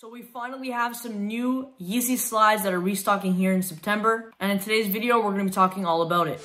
So we finally have some new Yeezy slides that are restocking here in September. And in today's video, we're to be talking all about it.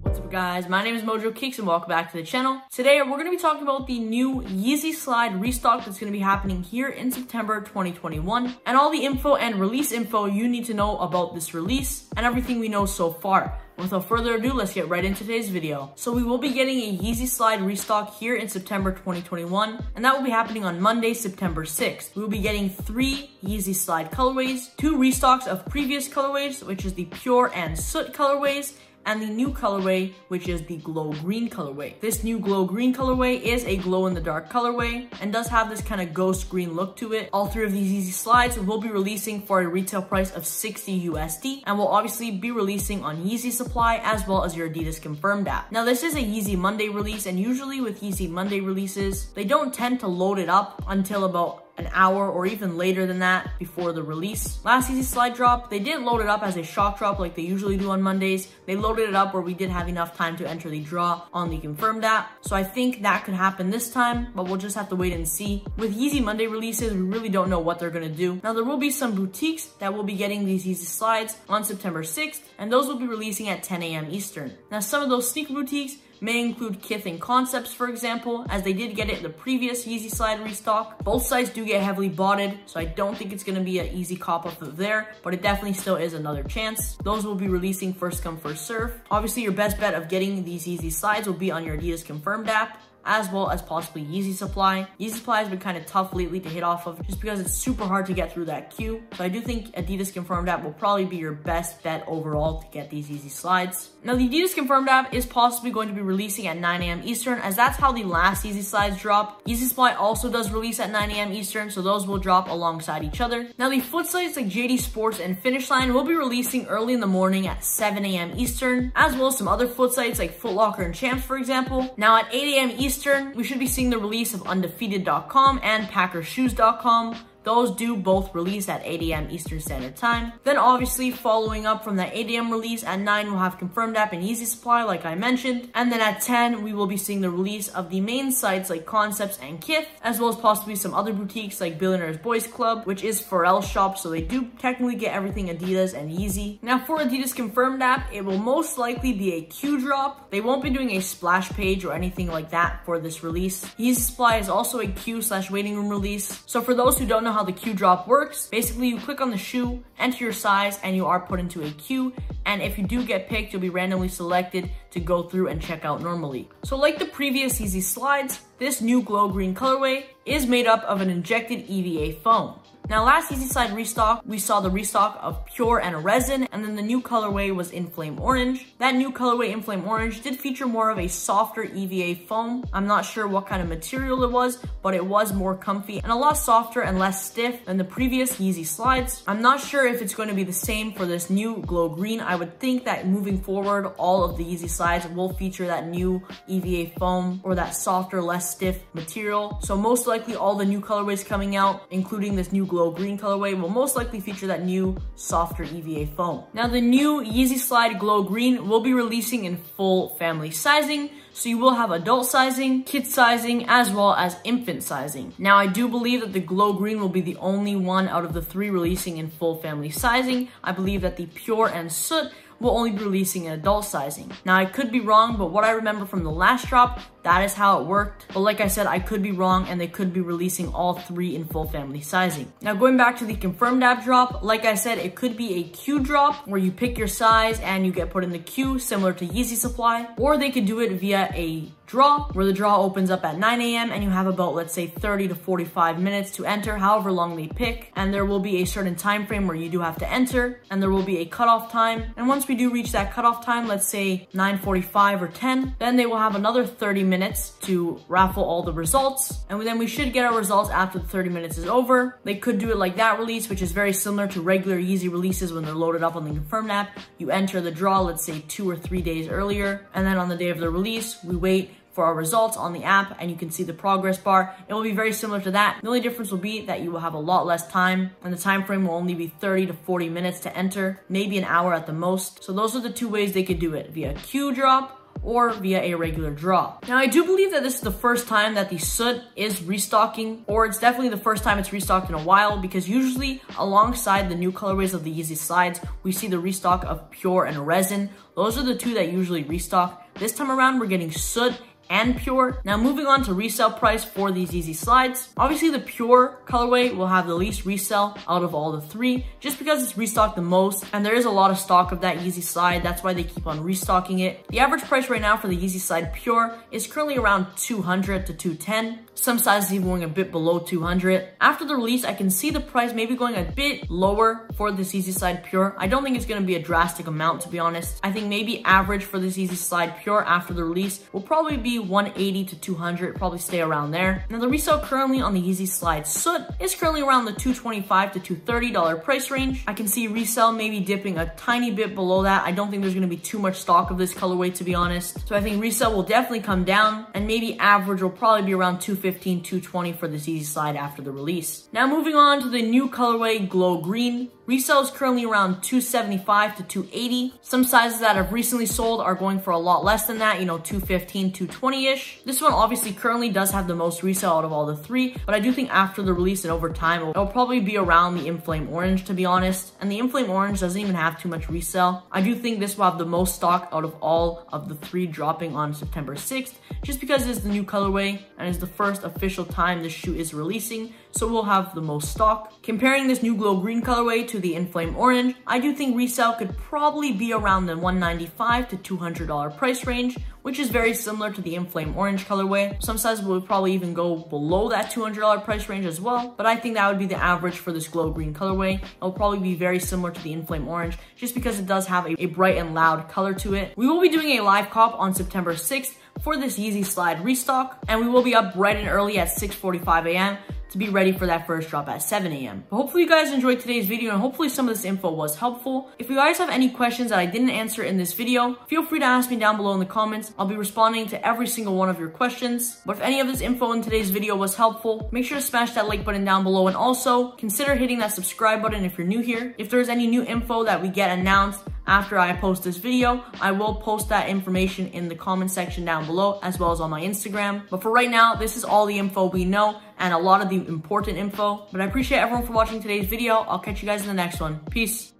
What's up guys, my name is Mojo Kickz and welcome back to the channel. Today we're to be talking about the new Yeezy slide restock that's to be happening here in September 2021 and all the info and release info you need to know about this release and everything we know so far. Without further ado, let's get right into today's video. So we will be getting a Yeezy Slide restock here in September 2021, and that will be happening on Monday, September 6th. We will be getting three Yeezy Slide colorways, two restocks of previous colorways, which is the Pure and Soot colorways, and the new colorway, which is the glow green colorway. This new glow green colorway is a glow in the dark colorway and does have this kind of ghost green look to it. All three of these Yeezy slides will be releasing for a retail price of 60 USD and will obviously be releasing on Yeezy Supply as well as your Adidas Confirmed app. Now this is a Yeezy Monday release and usually with Yeezy Monday releases, they don't tend to load it up until about an hour or even later than that before the release. Last Yeezy slide drop, they didn't load it up as a shock drop like they usually do on Mondays. They loaded it up where we did have enough time to enter the draw on the confirmed app. So I think that could happen this time, but we'll just have to wait and see. With Yeezy Monday releases, we really don't know what they're gonna do. Now there will be some boutiques that will be getting these Yeezy slides on September 6th, and those will be releasing at 10 a.m. Eastern. Now some of those sneaker boutiques may include Kith and Concepts, for example, as they did get it in the previous Yeezy Slide restock. Both sides do get heavily botted, so I don't think it's to be an easy cop off of there, but it definitely still is another chance. Those will be releasing first come, first serve. Obviously, your best bet of getting these Yeezy Slides will be on your Adidas Confirmed app as well as possibly Yeezy Supply. Yeezy Supply has been kind of tough lately to hit off of just because it's super hard to get through that queue. So I do think Adidas Confirmed app will probably be your best bet overall to get these Yeezy slides. Now the Adidas Confirmed app is possibly going to be releasing at 9 a.m. Eastern as that's how the last Yeezy slides drop. Yeezy Supply also does release at 9 a.m. Eastern so those will drop alongside each other. Now the foot sites like JD Sports and Finish Line will be releasing early in the morning at 7 a.m. Eastern as well as some other foot sites like Foot Locker and Champs for example. Now at 8 a.m. Eastern we should be seeing the release of undefeated.com and packershoes.com those do both release at 8 a.m. Eastern Standard Time. Then obviously following up from that 8 a.m. release at 9 we'll have confirmed app and Yeezy Supply like I mentioned. And then at 10 we will be seeing the release of the main sites like Concepts and Kith as well as possibly some other boutiques like Billionaires Boys Club which is Pharrell shop so they do technically get everything Adidas and Yeezy. Now for Adidas confirmed app it will most likely be a queue drop. They won't be doing a splash page or anything like that for this release. Yeezy Supply is also a queue slash waiting room release. So for those who don't know know how the queue drop works. Basically, you click on the shoe, enter your size, and you are put into a queue. And if you do get picked, you'll be randomly selected to go through and check out normally. So like the previous Yeezy slides, this new glow green colorway is made up of an injected EVA foam. Now last Yeezy Slide restock, we saw the restock of Pure and Resin, and then the new colorway was Inflame Orange. That new colorway, Inflame Orange, did feature more of a softer EVA foam. I'm not sure what kind of material it was, but it was more comfy and a lot softer and less stiff than the previous Yeezy Slides. I'm not sure if it's going to be the same for this new Glow Green. I would think that moving forward, all of the Yeezy Slides will feature that new EVA foam or that softer, less stiff material. So most likely all the new colorways coming out, including this new Glow Green colorway will most likely feature that new softer EVA foam. Now the new Yeezy Slide Glow Green will be releasing in full family sizing, so you will have adult sizing, kid sizing, as well as infant sizing. Now I do believe that the Glow Green will be the only one out of the three releasing in full family sizing. I believe that the Pure and Soot will only be releasing in adult sizing. Now I could be wrong, but what I remember from the last drop, that is how it worked. But like I said, I could be wrong and they could be releasing all three in full family sizing. Now going back to the confirmed app drop, like I said, it could be a queue drop where you pick your size and you get put in the queue similar to Yeezy Supply, or they could do it via a draw where the draw opens up at 9 a.m. and you have about let's say 30 to 45 minutes to enter however long they pick and there will be a certain time frame where you do have to enter and there will be a cutoff time and once we do reach that cutoff time let's say 9:45 or 10 then they will have another 30 minutes to raffle all the results and then we should get our results after the 30 minutes is over they could do it like that release which is very similar to regular Yeezy releases when they're loaded up on the confirmed app you enter the draw let's say two or three days earlier and then on the day of the release we wait for our results on the app and you can see the progress bar. It will be very similar to that. The only difference will be that you will have a lot less time and the time frame will only be 30 to 40 minutes to enter, maybe an hour at the most. So those are the two ways they could do it via queue drop or via a regular draw. Now, I do believe that this is the first time that the soot is restocking, or it's definitely the first time it's restocked in a while, because usually alongside the new colorways of the Yeezy Slides, we see the restock of Pure and Resin. Those are the two that usually restock. This time around, we're getting soot and pure. Now moving on to resale price for these Yeezy slides. Obviously the pure colorway will have the least resale out of all the three just because it's restocked the most and there is a lot of stock of that Yeezy slide. That's why they keep on restocking it. The average price right now for the Yeezy slide pure is currently around 200 to 210. Some sizes even going a bit below 200. After the release, I can see the price maybe going a bit lower for this Yeezy Slide Pure. I don't think it's going to be a drastic amount, to be honest. I think maybe average for this Yeezy Slide Pure after the release will probably be 180 to 200, probably stay around there. Now, the resale currently on the Yeezy Slide Soot is currently around the 225 to $230 price range. I can see resale maybe dipping a tiny bit below that. I don't think there's going to be too much stock of this colorway, to be honest. So I think resale will definitely come down and maybe average will probably be around 250 215, 220 for this Yeezy Slide after the release. Now moving on to the new colorway Glow Green. Resale is currently around 275 to 280. Some sizes that have recently sold are going for a lot less than that, you know, 215, 220-ish. This one obviously currently does have the most resale out of all the three, but I do think after the release and over time, it'll probably be around the Inflame Orange, to be honest. And the Inflame Orange doesn't even have too much resale. I do think this will have the most stock out of all of the three dropping on September 6th, just because it's the new colorway and it's the first official time this shoe is releasing so we'll have the most stock. Comparing this new glow green colorway to the inflame orange, I do think resale could probably be around the 195 to $200 price range, which is very similar to the inflame orange colorway. Some sizes will probably even go below that $200 price range as well, but I think that would be the average for this glow green colorway. It will probably be very similar to the inflame orange, just because it does have a, a bright and loud color to it. We will be doing a live cop on September 6th for this Yeezy Slide restock, and we will be up bright and early at 6.45 a.m to be ready for that first drop at 7 a.m. But hopefully you guys enjoyed today's video and hopefully some of this info was helpful. If you guys have any questions that I didn't answer in this video, feel free to ask me down below in the comments. I'll be responding to every single one of your questions. But if any of this info in today's video was helpful, make sure to smash that like button down below and also consider hitting that subscribe button if you're new here. If there's any new info that we get announced, after I post this video. I will post that information in the comment section down below as well as on my Instagram. But for right now, this is all the info we know and a lot of the important info. But I appreciate everyone for watching today's video. I'll catch you guys in the next one. Peace.